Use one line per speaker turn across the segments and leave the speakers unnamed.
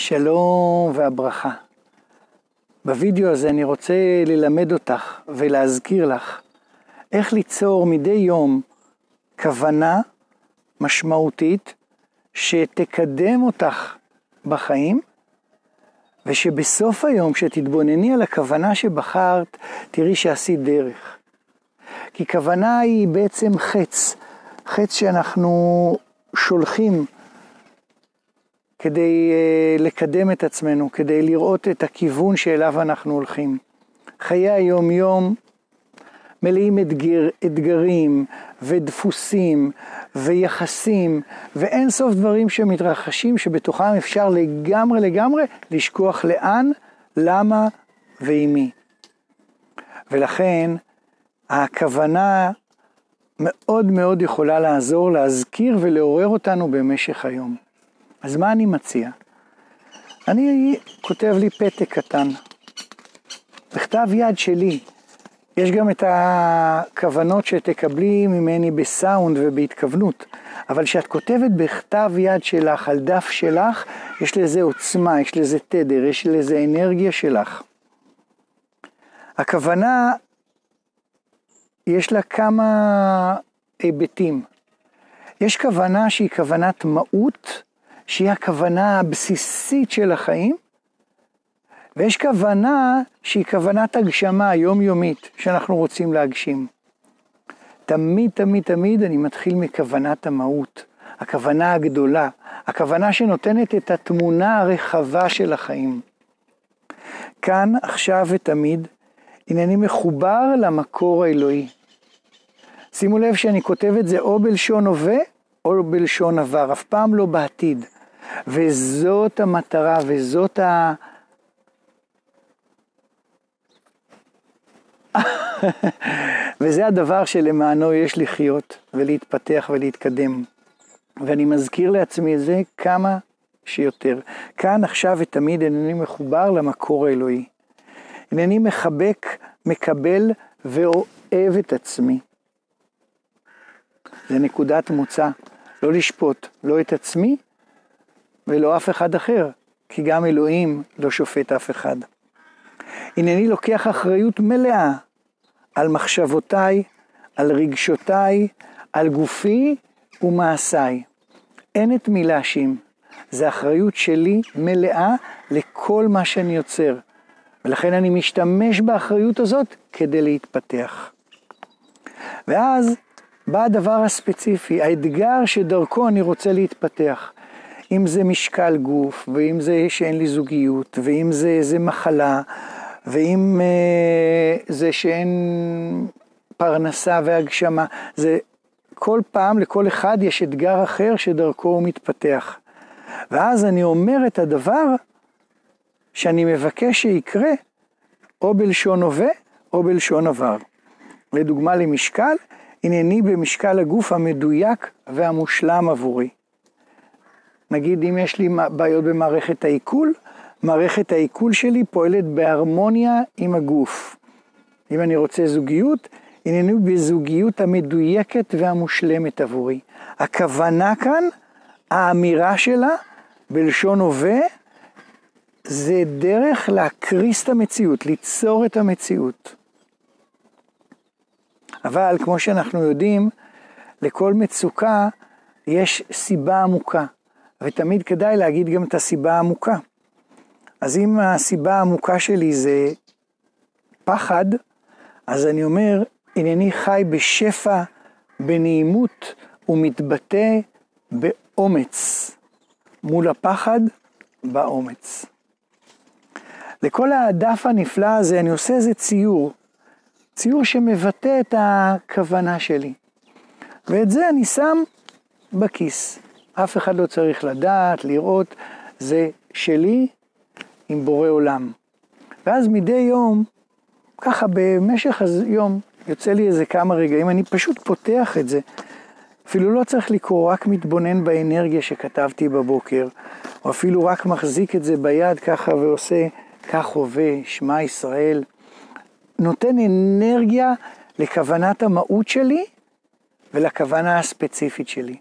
שלום והברכה. בווידאו הזה אני רוצה ללמד אותך ולהזכיר לך איך ליצור מדי יום כוונה משמעותית שתקדם אותך בחיים, ושבסוף היום, כשתתבונני על הכוונה שבחרת, תראי שעשית דרך. כי כוונה היא בעצם חץ, חץ שאנחנו שולחים כדי uh, לקדם את עצמנו, כדי לראות את הכיוון שאליו אנחנו הולכים. חיי היום-יום מלאים אתגר, אתגרים ודפוסים ויחסים ואין סוף דברים שמתרחשים שבתוכם אפשר לגמרי לגמרי לשכוח לאן, למה ועם מי. ולכן הכוונה מאוד מאוד יכולה לעזור, להזכיר ולעורר אותנו במשך היום. אז מה אני מציע? אני כותב לי פתק קטן, בכתב יד שלי. יש גם את הכוונות שתקבלי ממני בסאונד ובהתכוונות, אבל כשאת כותבת בכתב יד שלך, על דף שלך, יש לזה עוצמה, יש לזה תדר, יש לזה אנרגיה שלך. הכוונה, יש לה כמה היבטים. יש כוונה שהיא כוונת מהות, שהיא הכוונה הבסיסית של החיים, ויש כוונה שהיא כוונת הגשמה היומיומית שאנחנו רוצים להגשים. תמיד, תמיד, תמיד אני מתחיל מכוונת המהות, הכוונה הגדולה, הכוונה שנותנת את התמונה הרחבה של החיים. כאן, עכשיו ותמיד, הנני מחובר למקור האלוהי. שימו לב שאני כותב את זה או בלשון הווה או בלשון עבר, אף פעם לא בעתיד. וזאת המטרה וזאת ה... וזה הדבר שלמענו יש לחיות ולהתפתח ולהתקדם. ואני מזכיר לעצמי את זה כמה שיותר. כאן עכשיו ותמיד אינני מחובר למקור האלוהי. אינני מחבק, מקבל ואוהב את עצמי. זה נקודת מוצא. לא לשפוט, לא את עצמי ולא אף אחד אחר, כי גם אלוהים לא שופט אף אחד. הנני לוקח אחריות מלאה על מחשבותיי, על רגשותיי, על גופי ומעשיי. אין את מי להאשים, זה אחריות שלי מלאה לכל מה שאני יוצר. ולכן אני משתמש באחריות הזאת כדי להתפתח. ואז בא הדבר הספציפי, האתגר שדרכו אני רוצה להתפתח. אם זה משקל גוף, ואם זה שאין לי זוגיות, ואם זה איזה מחלה, ואם אה, זה שאין פרנסה והגשמה, זה כל פעם לכל אחד יש אתגר אחר שדרכו הוא מתפתח. ואז אני אומר את הדבר שאני מבקש שיקרה, או בלשון הווה או בלשון עבר. לדוגמה למשקל, הנני במשקל הגוף המדויק והמושלם עבורי. נגיד אם יש לי בעיות במערכת העיכול, מערכת העיכול שלי פועלת בהרמוניה עם הגוף. אם אני רוצה זוגיות, הנני בזוגיות המדויקת והמושלמת עבורי. הכוונה כאן, האמירה שלה, בלשון הווה, זה דרך להקריס את המציאות, ליצור את המציאות. אבל כמו שאנחנו יודעים, לכל מצוקה יש סיבה עמוקה, ותמיד כדאי להגיד גם את הסיבה העמוקה. אז אם הסיבה העמוקה שלי זה פחד, אז אני אומר, הנני חי בשפע, בנעימות, ומתבטא באומץ. מול הפחד, באומץ. לכל הדף הנפלא הזה אני עושה איזה ציור, ציור שמבטא את הכוונה שלי. ואת זה אני שם בכיס. אף אחד לא צריך לדעת, לראות, זה שלי עם בורא עולם. ואז מדי יום, ככה במשך היום, יוצא לי איזה כמה רגעים, אני פשוט פותח את זה. אפילו לא צריך לקרוא, רק מתבונן באנרגיה שכתבתי בבוקר, או אפילו רק מחזיק את זה ביד ככה ועושה כך הווה, שמע ישראל. נותן אנרגיה לכוונת המהות שלי ולכוונה הספציפית שלי.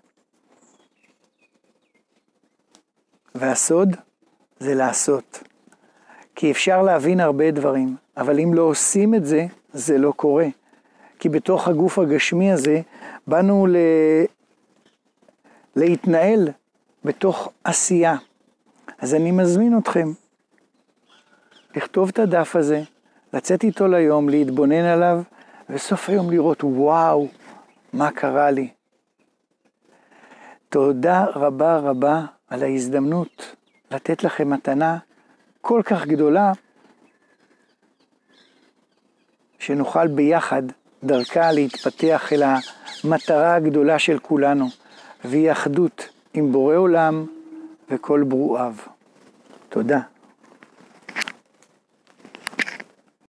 והסוד, זה לעשות. כי אפשר להבין הרבה דברים, אבל אם לא עושים את זה, זה לא קורה. כי בתוך הגוף הגשמי הזה באנו ל... להתנהל בתוך עשייה. אז אני מזמין אתכם לכתוב את הדף הזה, לצאת איתו ליום, להתבונן עליו, וסוף היום לראות, וואו, מה קרה לי. תודה רבה רבה על ההזדמנות לתת לכם מתנה כל כך גדולה, שנוכל ביחד דרכה להתפתח אל המטרה הגדולה של כולנו, והיא אחדות עם בורא עולם וכל ברואיו. תודה.